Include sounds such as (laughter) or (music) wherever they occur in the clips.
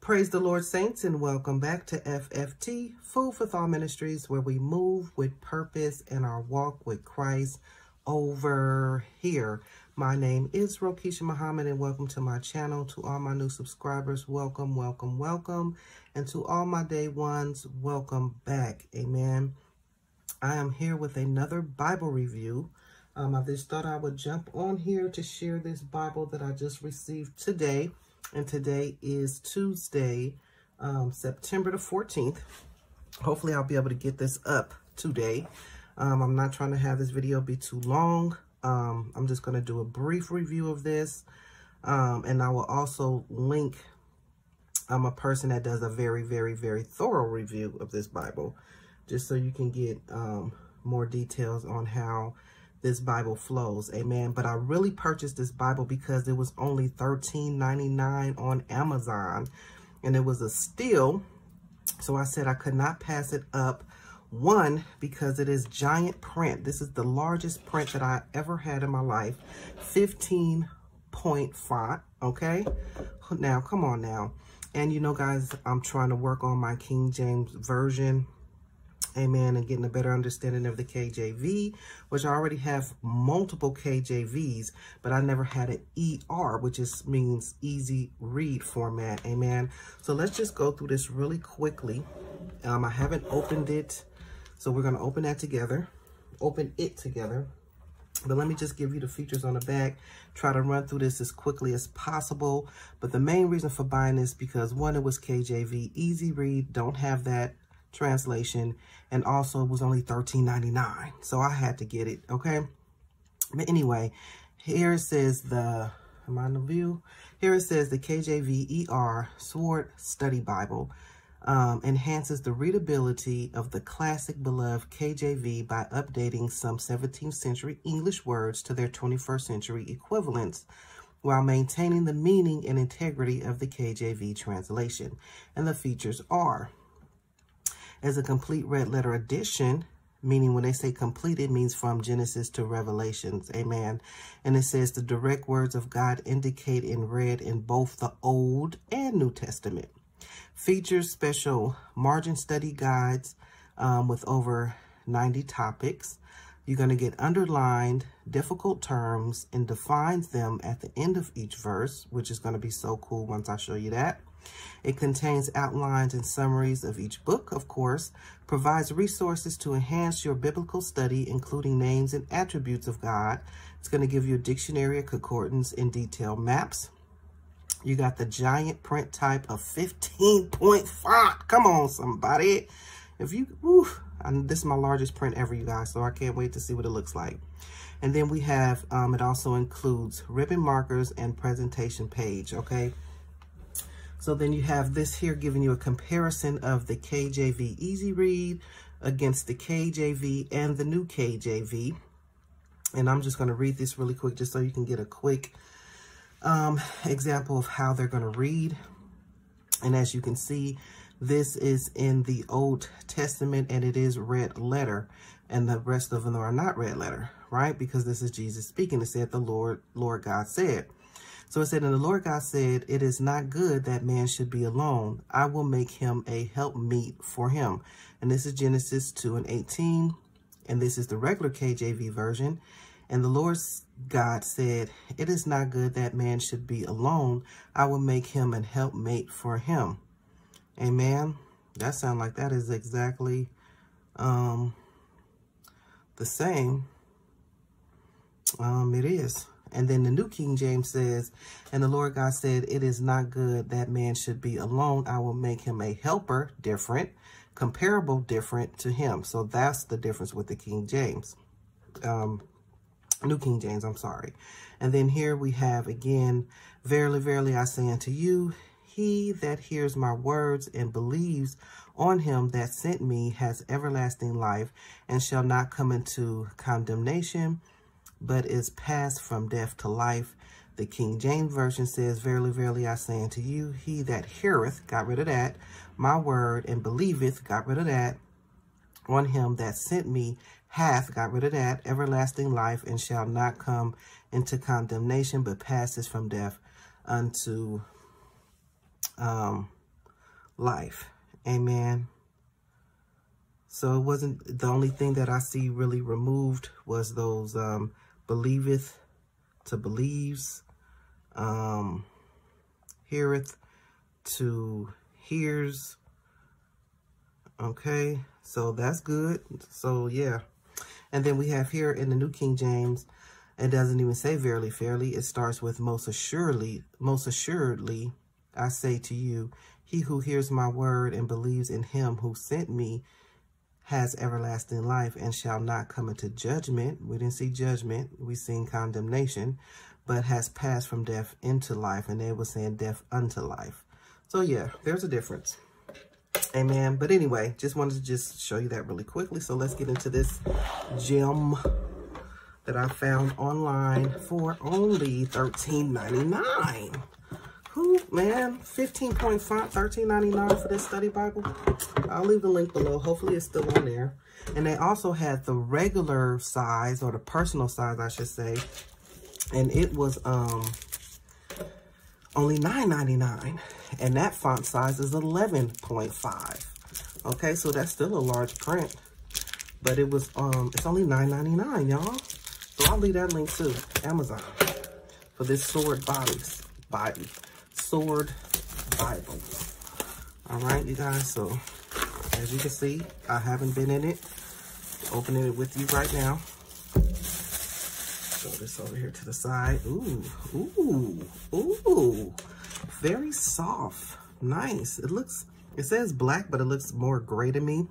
Praise the Lord, saints, and welcome back to FFT, Food for Thought Ministries, where we move with purpose in our walk with Christ over here. My name is Roceesha Muhammad, and welcome to my channel. To all my new subscribers, welcome, welcome, welcome. And to all my day ones, welcome back. Amen. I am here with another Bible review. Um, I just thought I would jump on here to share this Bible that I just received today and today is Tuesday, um, September the 14th. Hopefully I'll be able to get this up today. Um, I'm not trying to have this video be too long. Um, I'm just going to do a brief review of this. Um, and I will also link I'm a person that does a very, very, very thorough review of this Bible, just so you can get um, more details on how this Bible flows. Amen. But I really purchased this Bible because it was only $13.99 on Amazon. And it was a steal. So I said I could not pass it up. One, because it is giant print. This is the largest print that I ever had in my life. 15 point font. Okay. Now, come on now. And you know, guys, I'm trying to work on my King James Version amen, and getting a better understanding of the KJV, which I already have multiple KJVs, but I never had an ER, which just means easy read format, amen. So let's just go through this really quickly. Um, I haven't opened it, so we're going to open that together, open it together. But let me just give you the features on the back. Try to run through this as quickly as possible. But the main reason for buying this because one, it was KJV, easy read, don't have that translation and also it was only $13.99 so I had to get it okay but anyway here it says the am I in the view here it says the KJV ER Sword Study Bible um, enhances the readability of the classic beloved KJV by updating some 17th century English words to their 21st century equivalents while maintaining the meaning and integrity of the KJV translation. And the features are as a complete red letter edition, meaning when they say complete, it means from Genesis to Revelations. Amen. And it says the direct words of God indicate in red in both the Old and New Testament. Features special margin study guides um, with over 90 topics. You're going to get underlined difficult terms and defines them at the end of each verse, which is going to be so cool once I show you that. It contains outlines and summaries of each book, of course, provides resources to enhance your biblical study, including names and attributes of God. It's going to give you a dictionary, a concordance, and detailed maps. You got the giant print type of 15 point font. Come on, somebody. If you, whew, this is my largest print ever, you guys, so I can't wait to see what it looks like. And then we have, um, it also includes ribbon markers and presentation page, okay? So then you have this here giving you a comparison of the KJV Easy Read against the KJV and the new KJV. And I'm just going to read this really quick just so you can get a quick um, example of how they're going to read. And as you can see, this is in the Old Testament and it is red letter. And the rest of them are not red letter, right? Because this is Jesus speaking. It said the Lord, Lord God said. So it said, And the Lord God said, It is not good that man should be alone. I will make him a helpmeet for him. And this is Genesis 2 and 18. And this is the regular KJV version. And the Lord God said, It is not good that man should be alone. I will make him an helpmate for him. Amen. That sounds like that is exactly um, the same. Um, it is. And then the New King James says, And the Lord God said, It is not good that man should be alone. I will make him a helper, different, comparable, different to him. So that's the difference with the King James. Um, New King James, I'm sorry. And then here we have again, Verily, verily, I say unto you, he that hears my words and believes on him that sent me has everlasting life and shall not come into condemnation, but is passed from death to life. The King James Version says, Verily, verily, I say unto you, he that heareth, got rid of that, my word, and believeth, got rid of that, on him that sent me hath, got rid of that, everlasting life, and shall not come into condemnation, but passes from death unto um, life. Amen. So it wasn't, the only thing that I see really removed was those um, believeth to believes, um, heareth to hears. Okay, so that's good. So yeah. And then we have here in the New King James, it doesn't even say verily, fairly. It starts with most assuredly, most assuredly, I say to you, he who hears my word and believes in him who sent me has everlasting life and shall not come into judgment. We didn't see judgment. We seen condemnation, but has passed from death into life. And they were saying death unto life. So yeah, there's a difference. Amen. But anyway, just wanted to just show you that really quickly. So let's get into this gem that I found online for only $13.99. Who, man, 15 point font, $13.99 for this study Bible. I'll leave the link below. Hopefully it's still on there. And they also had the regular size, or the personal size, I should say. And it was um only $9.99. And that font size is 11.5. Okay, so that's still a large print. But it was, um, it's only $9.99, y'all. So I'll leave that link to Amazon, for this sword bodies, body sword Bible. All right, you guys. So as you can see, I haven't been in it. Opening it with you right now. Throw this over here to the side. Ooh, ooh, ooh. Very soft. Nice. It looks, it says black, but it looks more gray to me.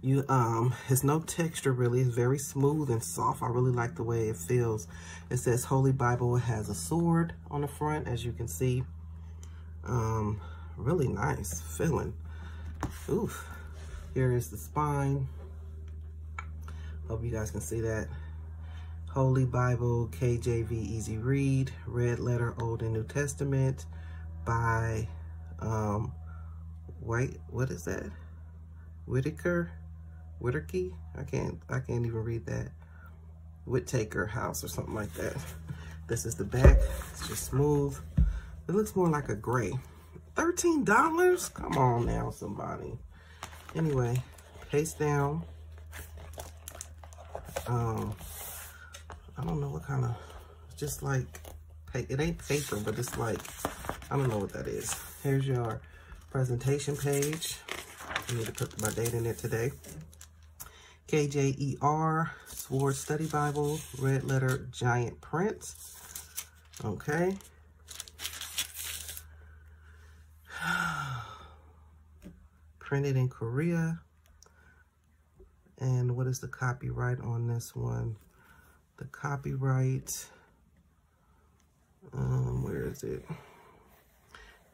You um, It's no texture really. It's very smooth and soft. I really like the way it feels. It says Holy Bible. It has a sword on the front, as you can see. Um, really nice feeling. Oof. Here is the spine. Hope you guys can see that. Holy Bible, KJV Easy Read, Red Letter Old and New Testament by um, White, what is that? Whitaker Whitaker. I can't I can't even read that. Whitaker House or something like that. This is the back. It's just smooth. It looks more like a gray. $13? Come on now, somebody. Anyway, paste down. Um, I don't know what kind of, just like, it ain't paper, but it's like, I don't know what that is. Here's your presentation page. I need to put my date in it today. KJER, Sword Study Bible, red letter giant print. Okay. (sighs) Printed in Korea. And what is the copyright on this one? The copyright, um, where is it?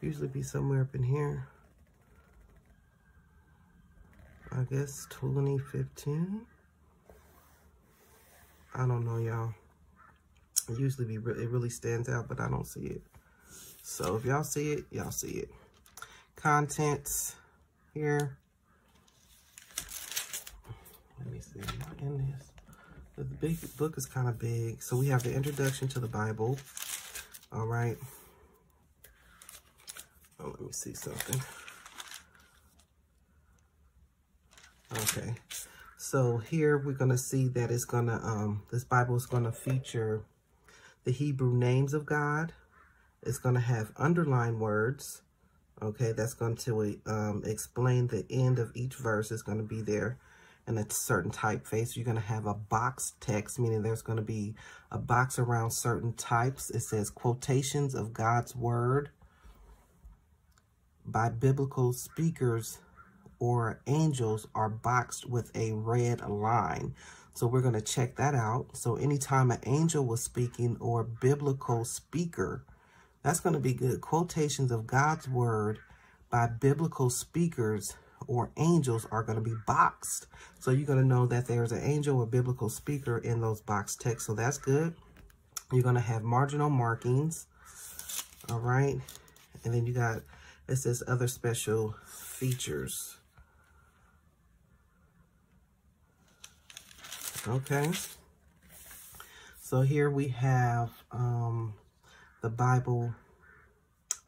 Usually be somewhere up in here. I guess 2015. I don't know, y'all. It usually be it really stands out, but I don't see it. So if y'all see it, y'all see it. Contents here. Let me see. Am in this? The big book is kind of big. So we have the introduction to the Bible. All right. Oh, let me see something. Okay. So here we're going to see that it's going to, um, this Bible is going to feature the Hebrew names of God. It's going to have underlined words. Okay, that's going to um, explain the end of each verse. It's going to be there in a certain typeface. You're going to have a box text, meaning there's going to be a box around certain types. It says quotations of God's word by biblical speakers or angels are boxed with a red line. So we're going to check that out. So anytime an angel was speaking or biblical speaker, that's going to be good. Quotations of God's word by biblical speakers or angels are going to be boxed. So you're going to know that there's an angel or biblical speaker in those box texts. So that's good. You're going to have marginal markings. All right. And then you got, it says other special features. Okay. So here we have um, the Bible,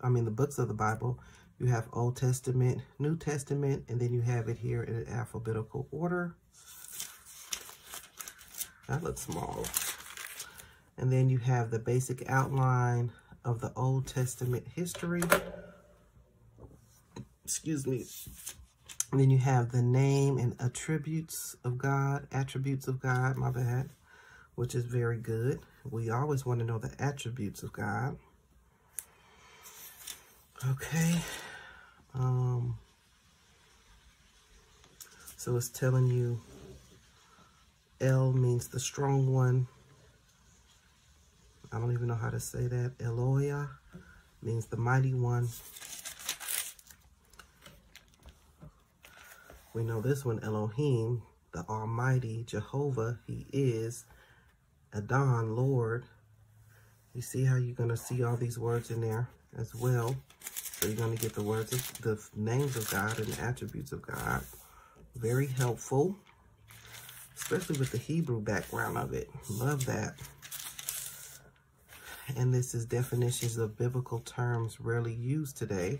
I mean the books of the Bible. You have Old Testament, New Testament, and then you have it here in an alphabetical order. That looks small. And then you have the basic outline of the Old Testament history. Excuse me. And then you have the name and attributes of God, attributes of God, my bad, which is very good. We always want to know the attributes of God. Okay. Um, so it's telling you El means the strong one. I don't even know how to say that. Eloia means the mighty one. We know this one, Elohim, the Almighty, Jehovah, He is, Adon, Lord. You see how you're going to see all these words in there as well. So you're going to get the words, of, the names of God and the attributes of God. Very helpful, especially with the Hebrew background of it. Love that. And this is definitions of biblical terms rarely used today.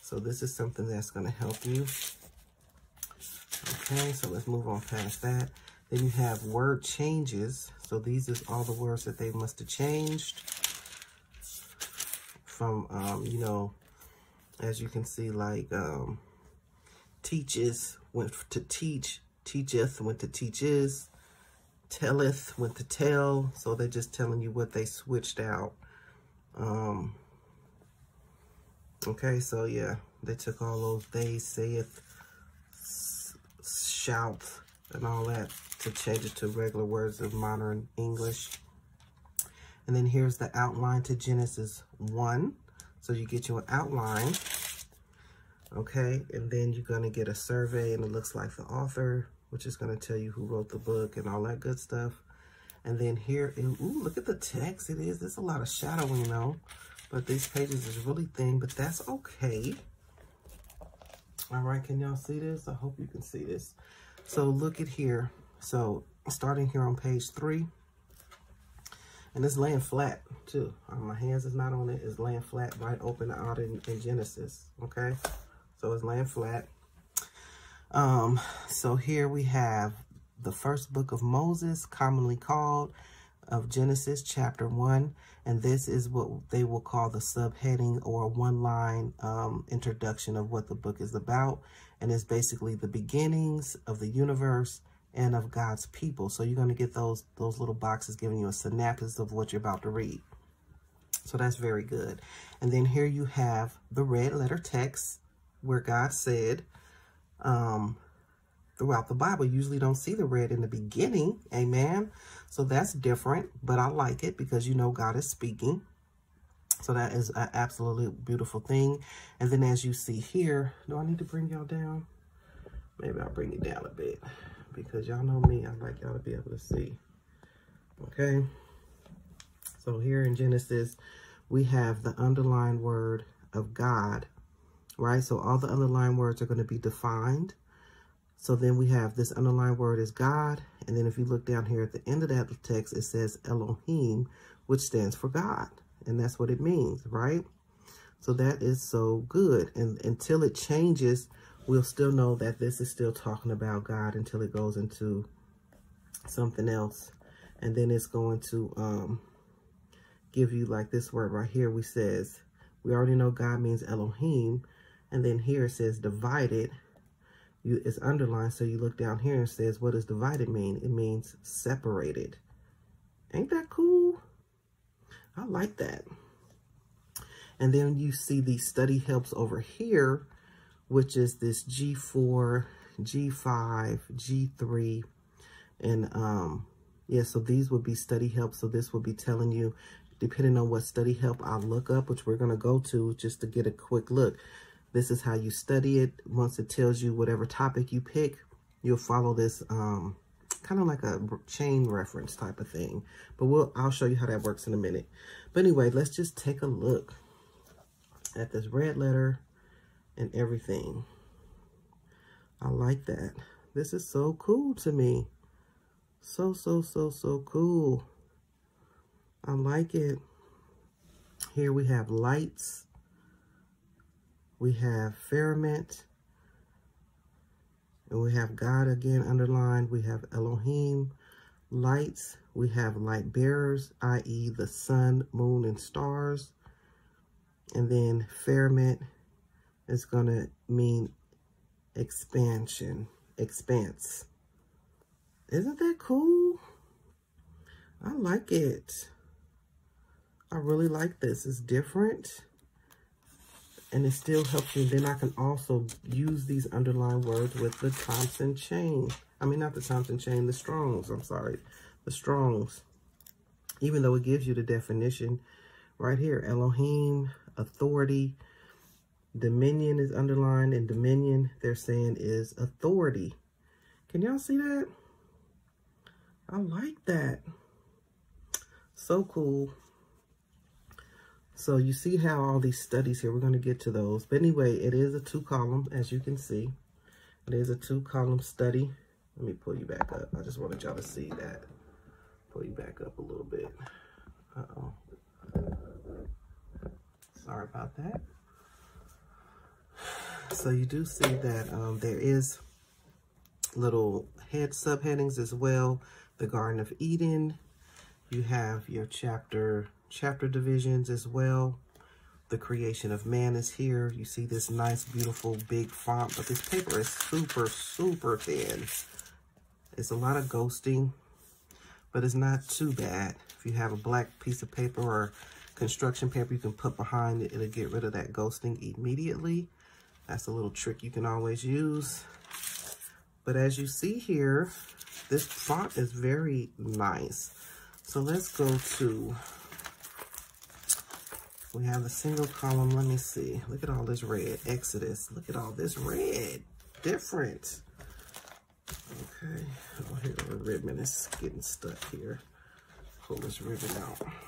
So this is something that's going to help you. Okay, so let's move on past that. Then you have word changes. So these is all the words that they must have changed from, um, you know, as you can see, like um, teaches went to teach, teacheth went to teaches, telleth went to tell. So they're just telling you what they switched out. Um, okay, so yeah, they took all those they saith, shout, and all that to change it to regular words of modern English. And then here's the outline to Genesis 1. So you get you an outline, okay? And then you're to get a survey, and it looks like the author, which is to tell you who wrote the book and all that good stuff. And then here, and, ooh, look at the text. It is, there's a lot of shadowing though. But these pages is really thin, but that's okay. All right, can y'all see this? I hope you can see this. So look at here. So starting here on page three, and it's laying flat too. Uh, my hands is not on it. It's laying flat right open out in, in Genesis. Okay. So it's laying flat. Um, so here we have the first book of Moses, commonly called of Genesis chapter 1. And this is what they will call the subheading or one-line um, introduction of what the book is about. And it's basically the beginnings of the universe and of God's people. So you're going to get those, those little boxes giving you a synopsis of what you're about to read. So that's very good. And then here you have the red letter text where God said, um, throughout the Bible, usually don't see the red in the beginning. Amen. So that's different, but I like it because you know God is speaking. So that is an absolutely beautiful thing. And then as you see here, do I need to bring y'all down? Maybe I'll bring it down a bit because y'all know me. I like y'all to be able to see. Okay. So here in Genesis, we have the underlined word of God, right? So all the underlined words are going to be defined. So then we have this underlined word is God. And then if you look down here at the end of that text, it says Elohim, which stands for God. And that's what it means, right? So that is so good. And until it changes, we'll still know that this is still talking about God until it goes into something else. And then it's going to um, give you like this word right here. We says, we already know God means Elohim. And then here it says divided. You, it's underlined. So you look down here and says, what does divided mean? It means separated. Ain't that cool? I like that. And then you see the study helps over here which is this G4, G5, G3, and um, yeah, so these would be study help. So this will be telling you, depending on what study help I look up, which we're going to go to just to get a quick look. This is how you study it. Once it tells you whatever topic you pick, you'll follow this um, kind of like a chain reference type of thing. But we'll I'll show you how that works in a minute. But anyway, let's just take a look at this red letter and everything. I like that. This is so cool to me. So, so, so, so cool. I like it. Here we have lights. We have firmament. And we have God again underlined. We have Elohim. Lights. We have light bearers, i.e. the sun, moon, and stars. And then firmament is going to mean expansion, expanse. Isn't that cool? I like it. I really like this. It's different. And it still helps me. Then I can also use these underlined words with the Thompson chain. I mean, not the Thompson chain, the Strongs. I'm sorry. The Strongs. Even though it gives you the definition right here. Elohim, authority. Dominion is underlined. And dominion, they're saying, is authority. Can y'all see that? I like that. So cool. So you see how all these studies here, we're going to get to those. But anyway, it is a two column, as you can see. It is a two column study. Let me pull you back up. I just wanted y'all to see that. Pull you back up a little bit. Uh-oh. Sorry about that. So you do see that um, there is little head subheadings as well. The Garden of Eden. You have your chapter chapter divisions as well. The creation of man is here. You see this nice, beautiful, big font, but this paper is super, super thin. It's a lot of ghosting, but it's not too bad. If you have a black piece of paper or construction paper you can put behind it, it'll get rid of that ghosting immediately. That's a little trick you can always use. But as you see here, this font is very nice. So let's go to we have a single column. Let me see. Look at all this red. Exodus. Look at all this red. Different. Okay. Oh, here the ribbon is getting stuck here. Pull this ribbon out.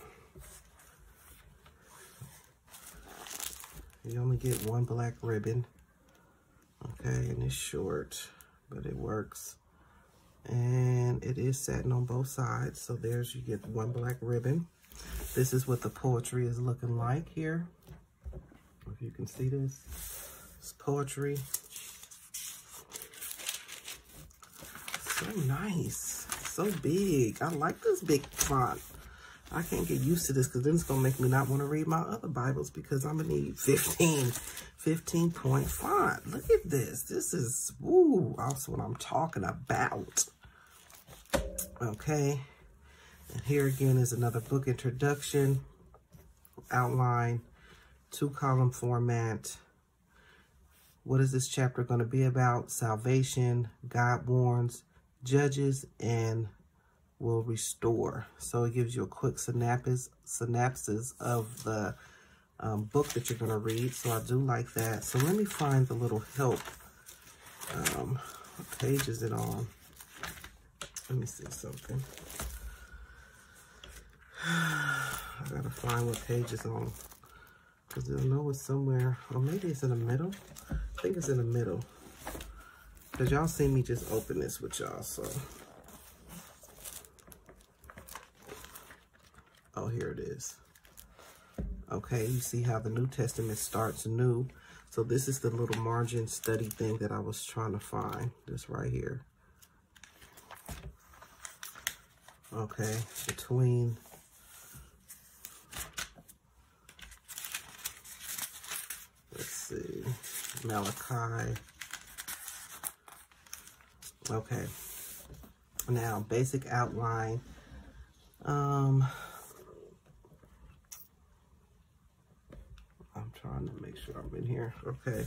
You only get one black ribbon. Okay, and it's short, but it works. And it is satin on both sides. So there's, you get one black ribbon. This is what the poetry is looking like here. If you can see this, it's poetry. So nice, so big. I like this big font. I can't get used to this because then it's going to make me not want to read my other Bibles because I'm going to need (laughs) 15, 15 point font. Look at this. This is, ooh, that's what I'm talking about. Okay. And here again is another book introduction, outline, two column format. What is this chapter going to be about? Salvation, God warns, judges, and will restore. So it gives you a quick synopsis, synopsis of the um, book that you're going to read. So I do like that. So let me find the little help. Um, what page is it on? Let me see something. (sighs) I gotta find what page it's on. Because I know it's somewhere. Or maybe it's in the middle. I think it's in the middle. Because y'all see me just open this with y'all, so. Oh, here it is. Okay, you see how the New Testament starts new. So this is the little margin study thing that I was trying to find. This right here. Okay, between let's see. Malachi. Okay. Now, basic outline. Um, I'm trying to make sure I'm in here. Okay.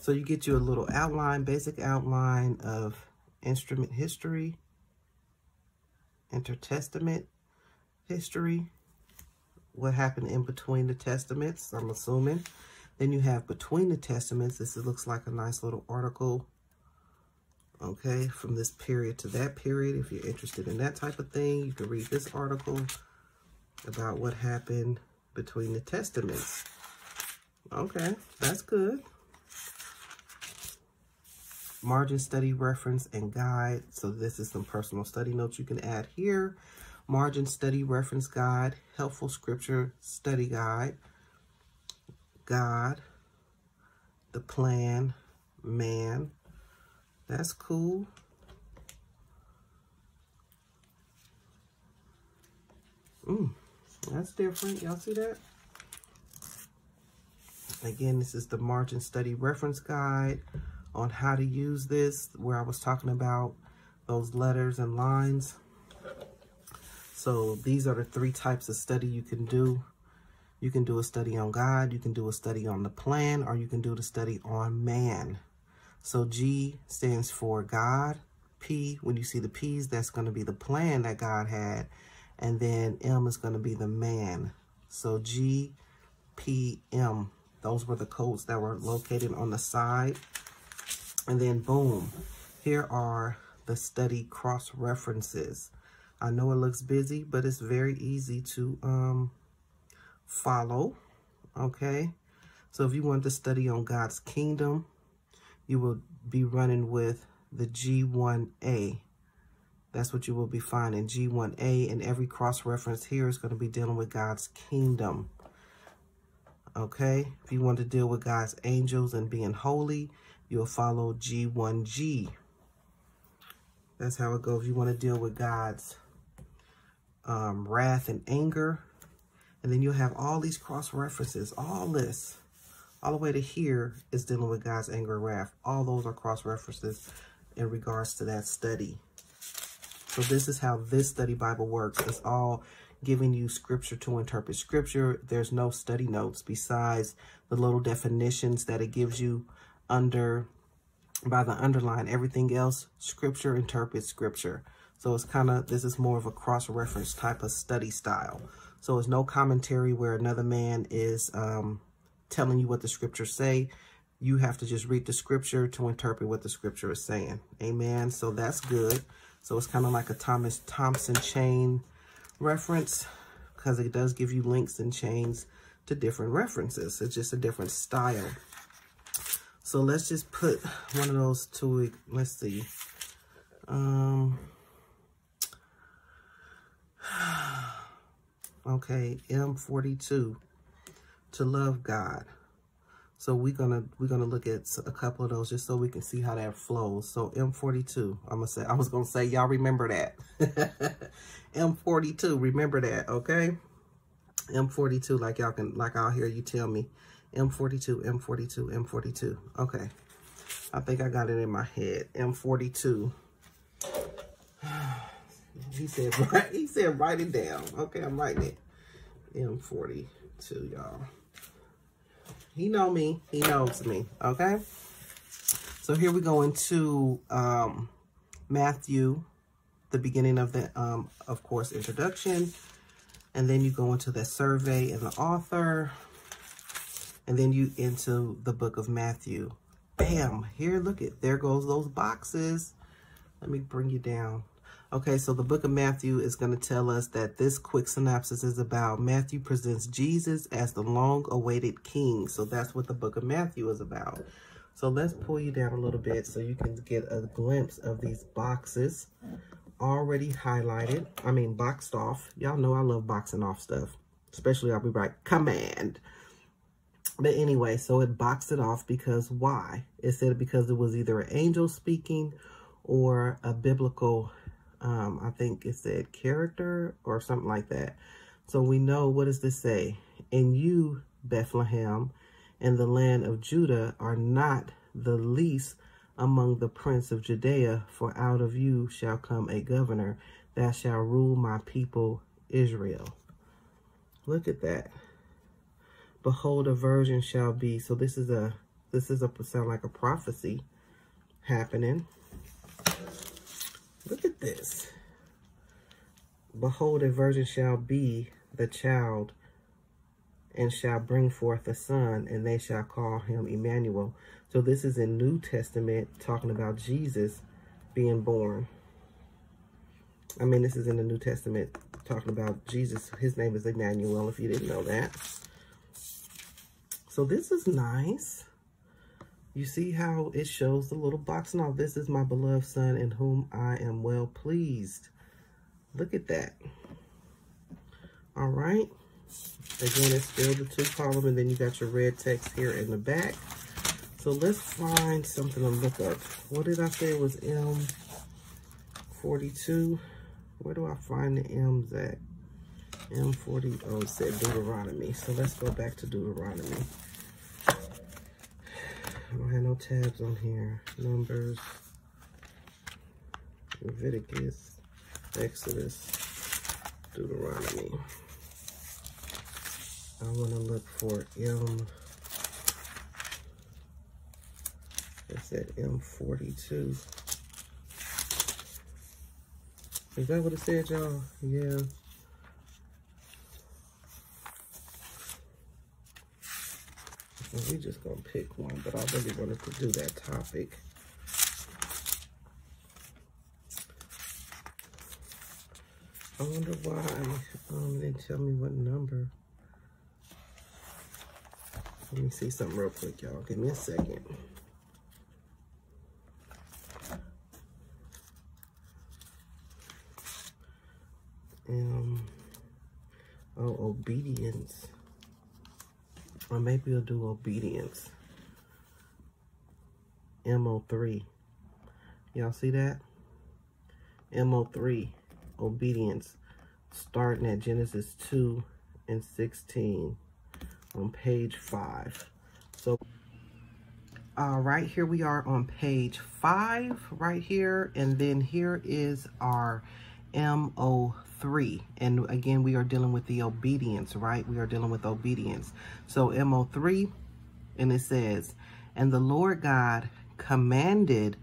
So you get you a little outline, basic outline of instrument history, intertestament history, what happened in between the testaments, I'm assuming. Then you have Between the Testaments. This looks like a nice little article. Okay, from this period to that period. If you're interested in that type of thing, you can read this article about what happened between the testaments. Okay, that's good. Margin study reference and guide. So this is some personal study notes you can add here. Margin study reference guide, helpful scripture study guide, God, the plan, man. That's cool. Mm, that's different. Y'all see that? Again, this is the margin study reference guide on how to use this, where I was talking about those letters and lines. So these are the three types of study you can do. You can do a study on God, you can do a study on the plan, or you can do the study on man. So G stands for God. P, when you see the P's, that's going to be the plan that God had. And then M is going to be the man. So G, P, M. Those were the codes that were located on the side. And then boom, here are the study cross references. I know it looks busy, but it's very easy to um, follow, okay? So if you want to study on God's kingdom, you will be running with the G1A. That's what you will be finding, G1A, and every cross-reference here is going to be dealing with God's kingdom. Okay? If you want to deal with God's angels and being holy, you'll follow G1G. That's how it goes. If you want to deal with God's um, wrath and anger, and then you'll have all these cross-references, all this all the way to here is dealing with God's anger and wrath. All those are cross-references in regards to that study. So this is how this study Bible works. It's all giving you scripture to interpret scripture. There's no study notes besides the little definitions that it gives you under by the underline. Everything else, scripture interprets scripture. So it's kind of, this is more of a cross-reference type of study style. So it's no commentary where another man is um, telling you what the scriptures say. You have to just read the scripture to interpret what the scripture is saying. Amen. So that's good. So it's kind of like a Thomas Thompson chain reference because it does give you links and chains to different references. It's just a different style. So let's just put one of those to, let's see. Um, (sighs) okay, M42 to love God. So we're gonna we're gonna look at a couple of those just so we can see how that flows. So M42, I'm gonna say I was gonna say y'all remember that. (laughs) M42, remember that, okay? M42, like y'all can like I'll hear you tell me. M42, M42, M42. Okay. I think I got it in my head. M42. (sighs) he said (laughs) he said write it down. Okay, I'm writing it. M42, y'all. He know me. He knows me. Okay. So here we go into um, Matthew, the beginning of the, um, of course, introduction. And then you go into the survey and the author. And then you into the book of Matthew. Bam. Here, look at, there goes those boxes. Let me bring you down. Okay, so the book of Matthew is going to tell us that this quick synopsis is about Matthew presents Jesus as the long-awaited king. So that's what the book of Matthew is about. So let's pull you down a little bit so you can get a glimpse of these boxes already highlighted. I mean, boxed off. Y'all know I love boxing off stuff, especially I'll be right, command. But anyway, so it boxed it off because why? It said because it was either an angel speaking or a biblical um, I think it said character or something like that. So we know, what does this say? And you, Bethlehem, and the land of Judah are not the least among the prince of Judea, for out of you shall come a governor that shall rule my people Israel. Look at that. Behold, a virgin shall be. So this is a, this is a, sound like a prophecy happening. Look at this. Behold, a virgin shall be the child and shall bring forth a son, and they shall call him Emmanuel. So this is in New Testament talking about Jesus being born. I mean, this is in the New Testament talking about Jesus. His name is Emmanuel, if you didn't know that. So this is nice. You see how it shows the little box? Now, this is my beloved son in whom I am well pleased. Look at that. All right. Again, it's still the two column, and then you got your red text here in the back. So let's find something to look up. What did I say it was M42? Where do I find the M's at? M40, oh, it said Deuteronomy. So let's go back to Deuteronomy. I don't have no tabs on here. Numbers, Leviticus, Exodus, Deuteronomy. I want to look for M. It's at M42. Is that what it said, y'all? Yeah. Well, we just gonna pick one, but I really wanted to do that topic. I wonder why um, they didn't tell me what number. Let me see something real quick, y'all. Give me a second. Um, oh, obedience. Or maybe we'll do obedience. MO3. Y'all see that? MO3, obedience, starting at Genesis 2 and 16 on page 5. So, all right, here we are on page 5 right here. And then here is our MO3. And again, we are dealing with the obedience, right? We are dealing with obedience. So MO3, and it says, And the Lord God commanded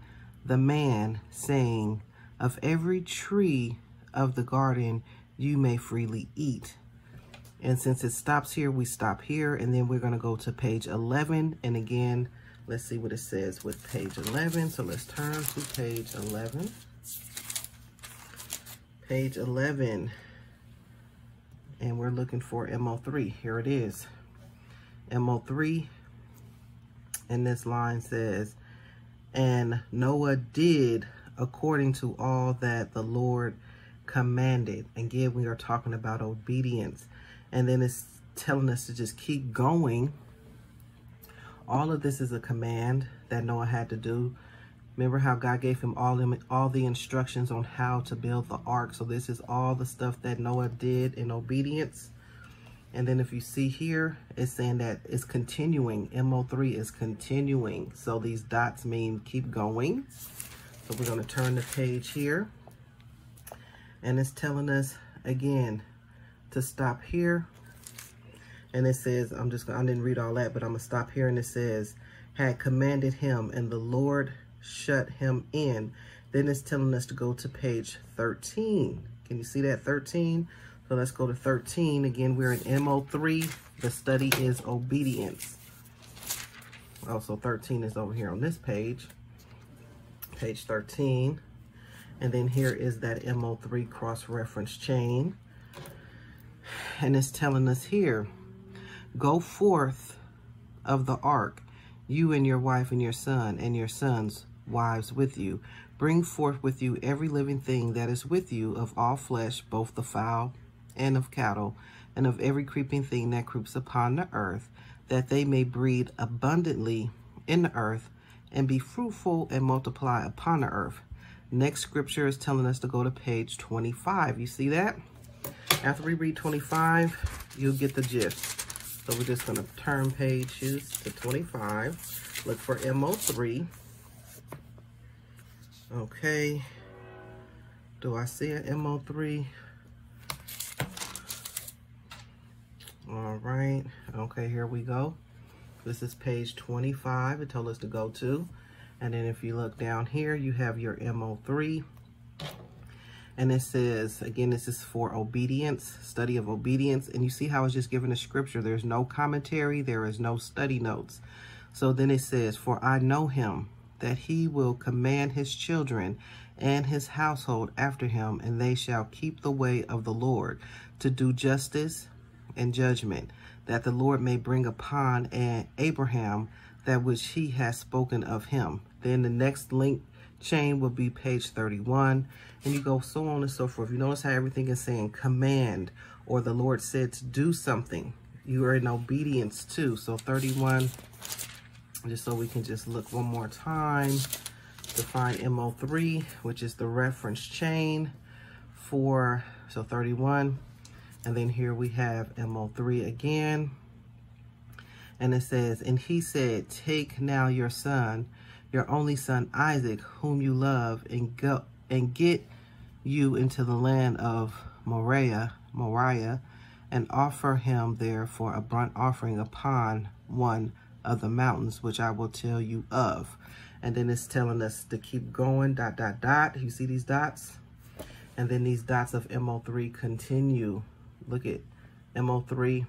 the man, saying, Of every tree of the garden you may freely eat. And since it stops here, we stop here. And then we're going to go to page 11. And again, let's see what it says with page 11. So let's turn to page 11 page 11 and we're looking for MO3 here it is. MO3 and this line says and Noah did according to all that the Lord commanded. Again we are talking about obedience. And then it's telling us to just keep going. All of this is a command that Noah had to do Remember how God gave him all, them, all the instructions on how to build the ark. So this is all the stuff that Noah did in obedience. And then if you see here, it's saying that it's continuing. MO3 is continuing. So these dots mean keep going. So we're going to turn the page here. And it's telling us, again, to stop here. And it says, I'm just, I didn't read all that, but I'm going to stop here. And it says, had commanded him, and the Lord shut him in. Then it's telling us to go to page 13. Can you see that 13? So let's go to 13. Again, we're in MO3. The study is obedience. Oh, also, 13 is over here on this page. Page 13. And then here is that MO3 cross-reference chain. And it's telling us here, go forth of the ark, you and your wife and your son and your sons wives with you. Bring forth with you every living thing that is with you of all flesh, both the fowl and of cattle, and of every creeping thing that creeps upon the earth, that they may breed abundantly in the earth, and be fruitful and multiply upon the earth. Next scripture is telling us to go to page 25. You see that? After we read 25, you'll get the gist. So we're just going to turn pages to 25. Look for MO3. Okay. Do I see an MO3? All right. Okay, here we go. This is page 25. It told us to go to. And then if you look down here, you have your MO3. And it says, again, this is for obedience, study of obedience. And you see how it's just given a scripture. There's no commentary. There is no study notes. So then it says, for I know him that he will command his children and his household after him, and they shall keep the way of the Lord, to do justice and judgment, that the Lord may bring upon Abraham that which he has spoken of him. Then the next link chain will be page 31, and you go so on and so forth. You notice how everything is saying command, or the Lord said to do something. You are in obedience too. So 31, just so we can just look one more time to find MO3, which is the reference chain for, so 31. And then here we have MO3 again. And it says, And he said, Take now your son, your only son Isaac, whom you love, and go and get you into the land of Moriah, Moriah, and offer him there for a burnt offering upon one of the mountains, which I will tell you of. And then it's telling us to keep going, dot, dot, dot. You see these dots? And then these dots of MO3 continue. Look at MO3.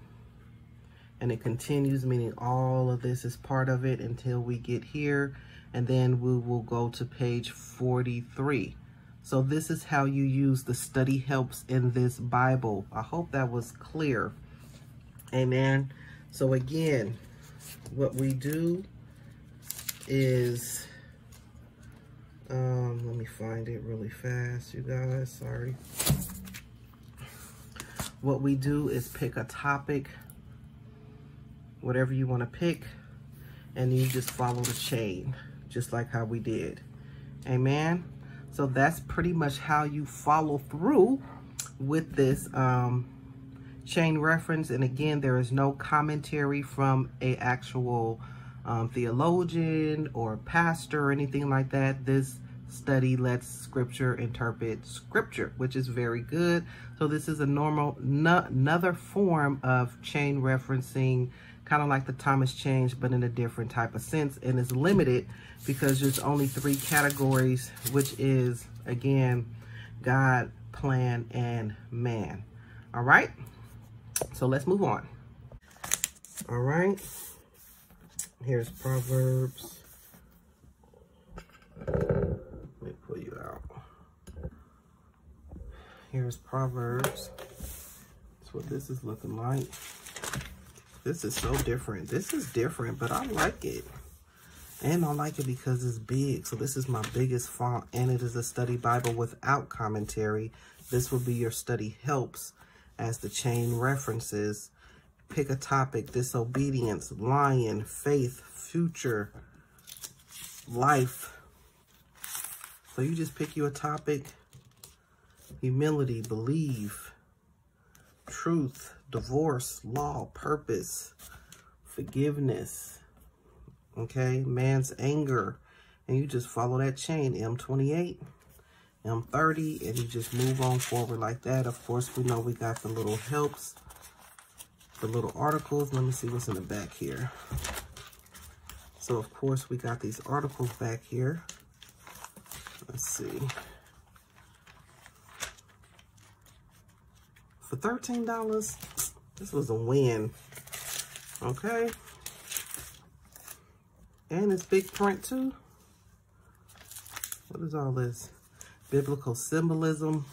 And it continues, meaning all of this is part of it until we get here. And then we will go to page 43. So this is how you use the study helps in this Bible. I hope that was clear. Amen. So again, what we do is, um, let me find it really fast, you guys, sorry. What we do is pick a topic, whatever you want to pick, and you just follow the chain, just like how we did. Amen. So that's pretty much how you follow through with this um, chain reference. And again, there is no commentary from a actual um, theologian or pastor or anything like that. This study lets scripture interpret scripture, which is very good. So this is a normal, another form of chain referencing, kind of like the Thompson chains, but in a different type of sense. And it's limited because there's only three categories, which is, again, God, plan, and man. All right? So let's move on. All right. Here's Proverbs. Let me pull you out. Here's Proverbs. That's what this is looking like. This is so different. This is different, but I like it. And I like it because it's big. So this is my biggest font, and it is a study Bible without commentary. This will be your study helps as the chain references. Pick a topic, disobedience, lion, faith, future, life. So you just pick you a topic, humility, believe, truth, divorce, law, purpose, forgiveness, okay? Man's anger, and you just follow that chain, M28. M30 and you just move on forward like that. Of course, we know we got the little helps, the little articles. Let me see what's in the back here. So, of course, we got these articles back here. Let's see. For $13, this was a win. Okay. And it's big print, too. What is all this? Biblical symbolism.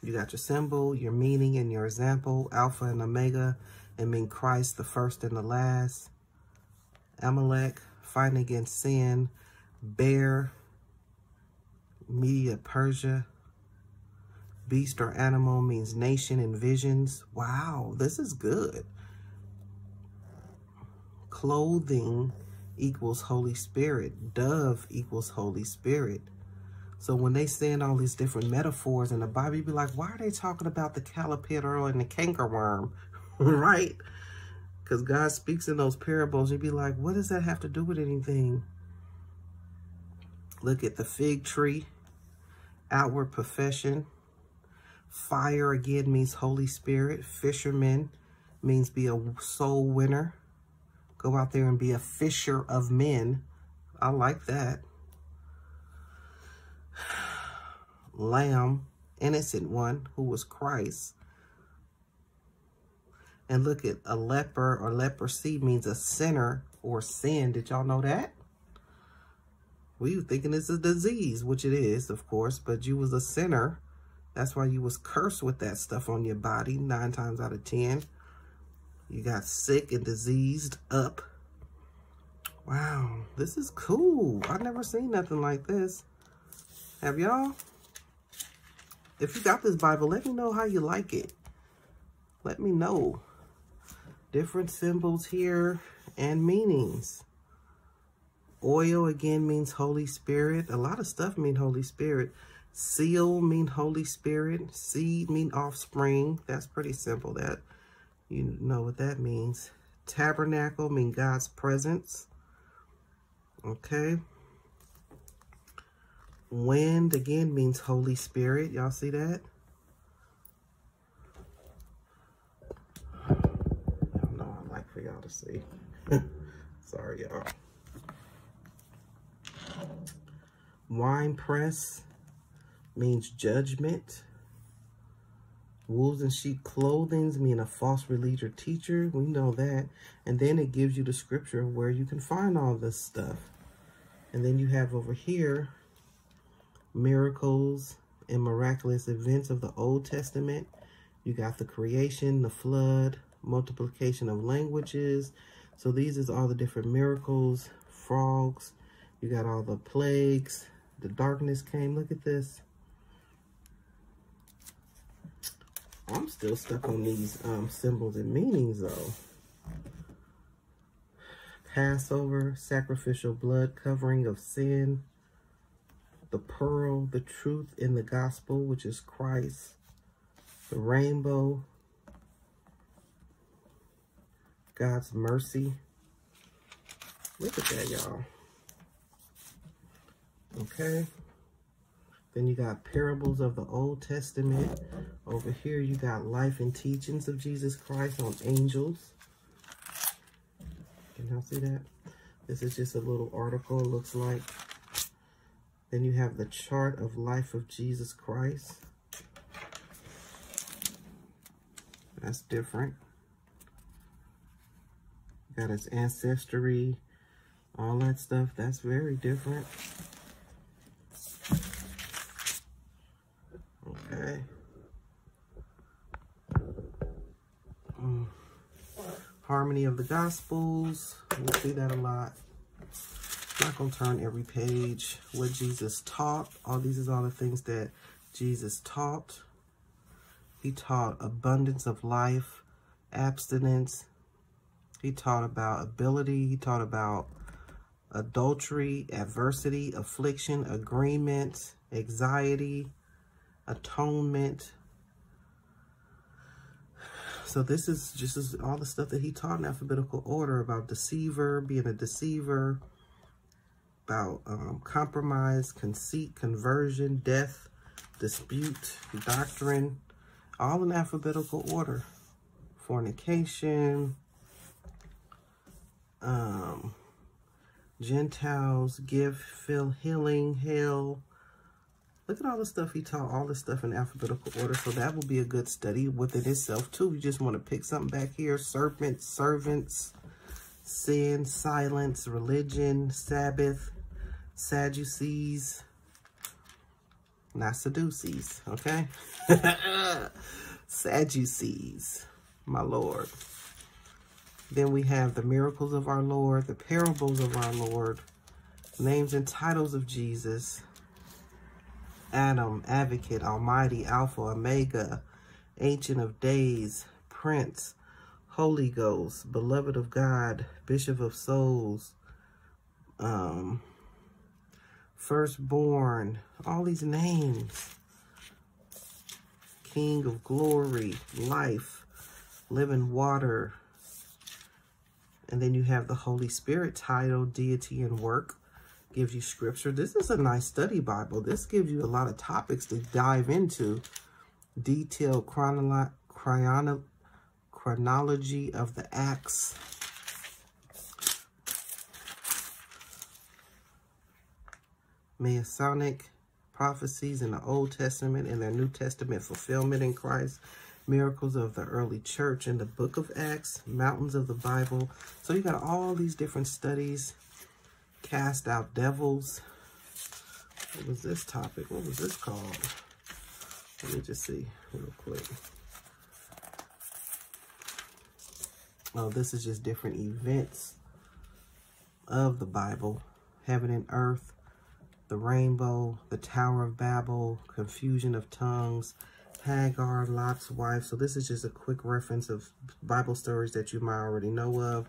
You got your symbol, your meaning, and your example, Alpha and Omega, and mean Christ, the first and the last. Amalek, fighting against sin. Bear, Media Persia. Beast or animal means nation and visions. Wow, this is good. Clothing equals Holy Spirit. Dove equals Holy Spirit. So when they send all these different metaphors in the Bible, you be like, why are they talking about the caterpillar and the cankerworm, (laughs) right? Because God speaks in those parables. You'd be like, what does that have to do with anything? Look at the fig tree, outward profession. Fire again means Holy Spirit. Fisherman means be a soul winner. Go out there and be a fisher of men. I like that. Lamb, innocent one, who was Christ. And look at a leper or leprosy means a sinner or sin. Did y'all know that? We were thinking it's a disease, which it is, of course, but you was a sinner. That's why you was cursed with that stuff on your body nine times out of ten. You got sick and diseased up. Wow, this is cool. I've never seen nothing like this. Have y'all? If you got this Bible, let me know how you like it. Let me know. Different symbols here and meanings. Oil again means Holy Spirit. A lot of stuff mean Holy Spirit. Seal mean Holy Spirit. Seed mean offspring. That's pretty simple. That you know what that means. Tabernacle mean God's presence. Okay. Wind again means Holy Spirit. Y'all see that? I don't know I like for y'all to see. (laughs) Sorry, y'all. Wine press means judgment. Wolves and sheep clothing mean a false religious teacher. We know that. And then it gives you the scripture where you can find all this stuff. And then you have over here miracles and miraculous events of the Old Testament. You got the creation, the flood, multiplication of languages. So these is all the different miracles, frogs. You got all the plagues, the darkness came. Look at this. I'm still stuck on these um, symbols and meanings, though. Passover, sacrificial blood covering of sin. The pearl, the truth in the gospel, which is Christ. The rainbow, God's mercy. Look at that, y'all. Okay. Then you got parables of the Old Testament. Over here, you got life and teachings of Jesus Christ on angels. Can y'all see that? This is just a little article, it looks like. Then you have the chart of life of Jesus Christ. That's different. Got his ancestry, all that stuff. That's very different. Okay. Mm. Harmony of the Gospels. We'll see that a lot. Not going to turn every page. What Jesus taught. All these is all the things that Jesus taught. He taught abundance of life, abstinence. He taught about ability. He taught about adultery, adversity, affliction, agreement, anxiety, atonement. So this is just all the stuff that he taught in alphabetical order about deceiver, being a deceiver, about um, compromise, conceit, conversion, death, dispute, doctrine, all in alphabetical order. Fornication, um, Gentiles, give, fill, healing, hell, Look at all the stuff he taught, all the stuff in alphabetical order. So that will be a good study within itself too. You just want to pick something back here. Serpents, servants, sin, silence, religion, Sabbath, Sadducees, not Sadducees, okay? (laughs) Sadducees, my Lord. Then we have the miracles of our Lord, the parables of our Lord, names and titles of Jesus, Adam, Advocate, Almighty, Alpha, Omega, Ancient of Days, Prince, Holy Ghost, Beloved of God, Bishop of Souls, um, Firstborn, all these names. King of Glory, Life, Living Water. And then you have the Holy Spirit title, Deity and Work gives you scripture. This is a nice study Bible. This gives you a lot of topics to dive into. Detailed chronolo chrono chronology of the Acts. Messianic prophecies in the Old Testament and their New Testament fulfillment in Christ. Miracles of the early church in the book of Acts. Mountains of the Bible. So you got all these different studies cast out devils, What was this topic? What was this called? Let me just see real quick. Oh, this is just different events of the Bible. Heaven and earth, the rainbow, the Tower of Babel, confusion of tongues, Hagar, Lot's wife. So this is just a quick reference of Bible stories that you might already know of.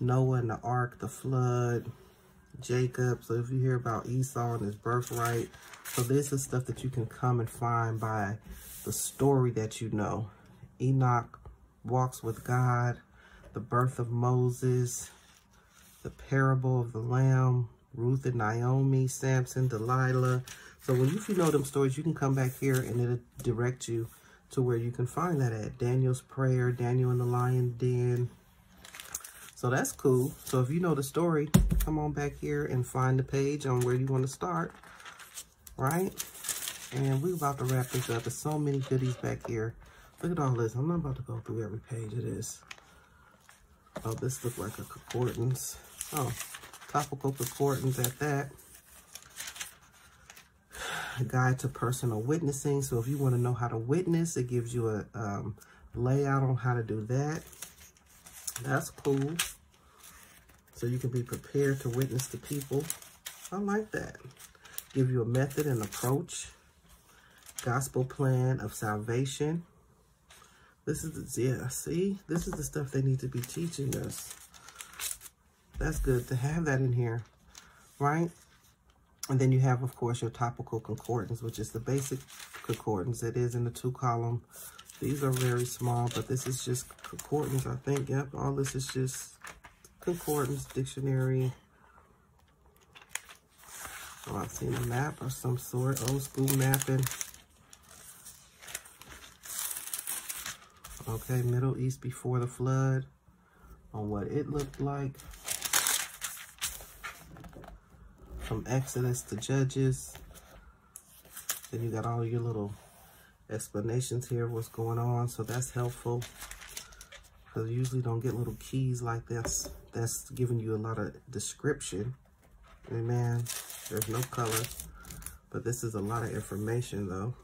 Noah and the ark, the flood, Jacob. So if you hear about Esau and his birthright. So this is stuff that you can come and find by the story that you know. Enoch walks with God, the birth of Moses, the parable of the lamb, Ruth and Naomi, Samson, Delilah. So when you, if you know them stories, you can come back here and it'll direct you to where you can find that at. Daniel's prayer, Daniel in the lion den. So that's cool. So if you know the story, come on back here and find the page on where you want to start. Right? And we're about to wrap this up. There's so many goodies back here. Look at all this. I'm not about to go through every page of this. Oh, this looks like a concordance. Oh, topical concordance at that. Guide to personal witnessing. So if you want to know how to witness, it gives you a um, layout on how to do that. That's cool. So you can be prepared to witness to people. I like that. Give you a method and approach. Gospel plan of salvation. This is, the, yeah, see? This is the stuff they need to be teaching us. That's good to have that in here, right? And then you have, of course, your topical concordance, which is the basic concordance. It is in the two column. These are very small, but this is just concordance, I think. Yep, all this is just concordance, dictionary. Oh, I've seen a map of some sort, old school mapping. Okay, Middle East before the flood on what it looked like. From Exodus to Judges. Then you got all your little explanations here, what's going on. So that's helpful. Because you usually don't get little keys like this. That's giving you a lot of description. Amen. There's no color. But this is a lot of information though.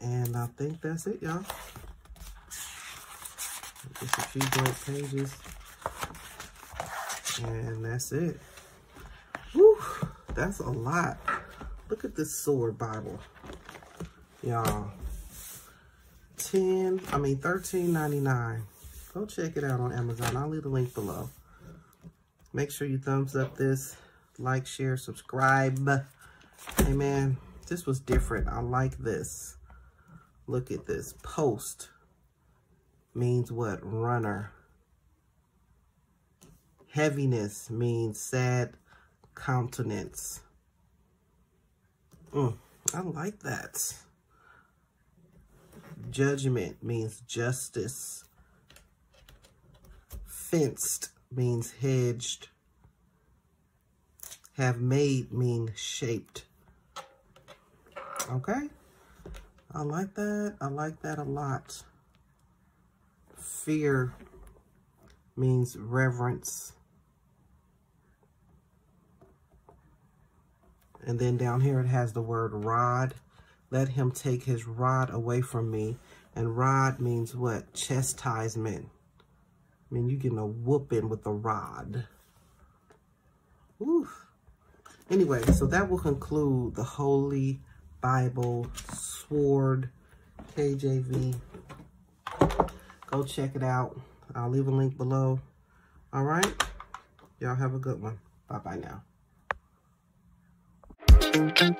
And I think that's it, y'all. Just a few blank pages. And that's it. Whew, that's a lot. Look at this sword Bible. Y'all. 10, I mean thirteen ninety nine. Go check it out on Amazon. I'll leave the link below. Make sure you thumbs up this, like, share, subscribe. Amen. This was different. I like this. Look at this. Post means what? Runner. Heaviness means sad countenance. Mm, I like that. Judgment means justice. Fenced means hedged. Have made means shaped. Okay? I like that. I like that a lot. Fear means reverence. And then down here it has the word rod. Let him take his rod away from me. And rod means what? Chastisement. I mean, you're getting a whooping with a rod. Oof. Anyway, so that will conclude the Holy Bible Sword KJV. Go check it out. I'll leave a link below. All right? Y'all have a good one. Bye-bye now. Thank you.